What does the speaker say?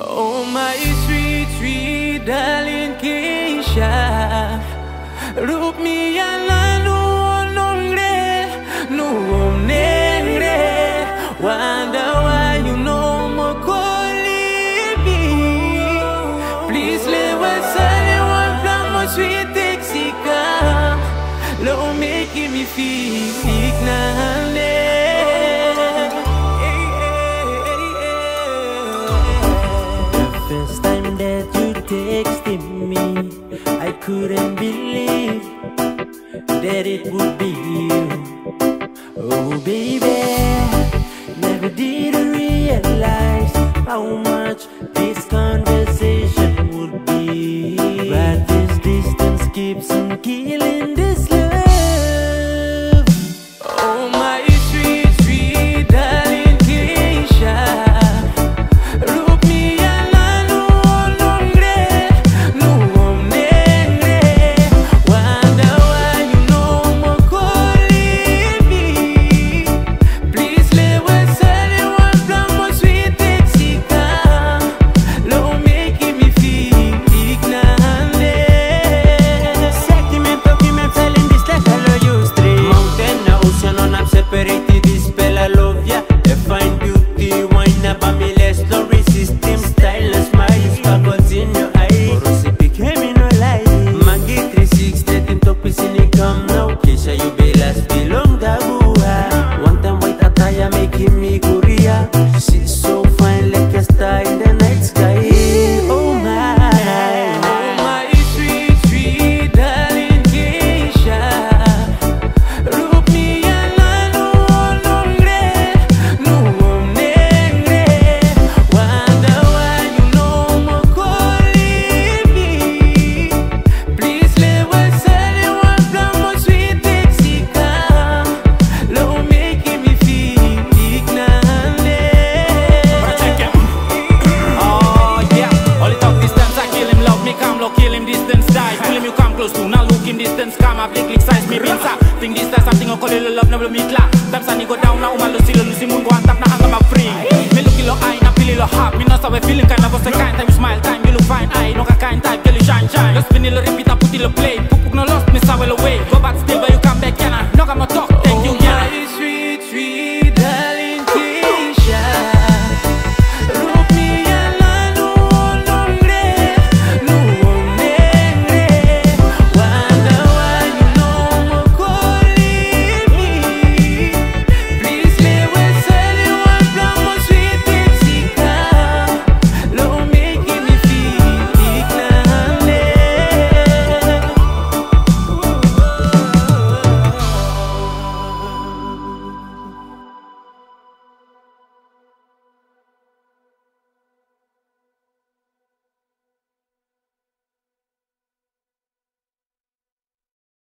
Oh my sweet, sweet darling Kaysha Look me and no no no Wonder why you know more calling me. Please let us say one from sweet Texica Love making me feel ignorant First time that you texted me, I couldn't believe that it would be you. Oh, baby, never did I realize how much this conversation would be. But this distance keeps on killing. nou blou mit la Dam sa ni go down la ou ma lousi le lousi moun gwa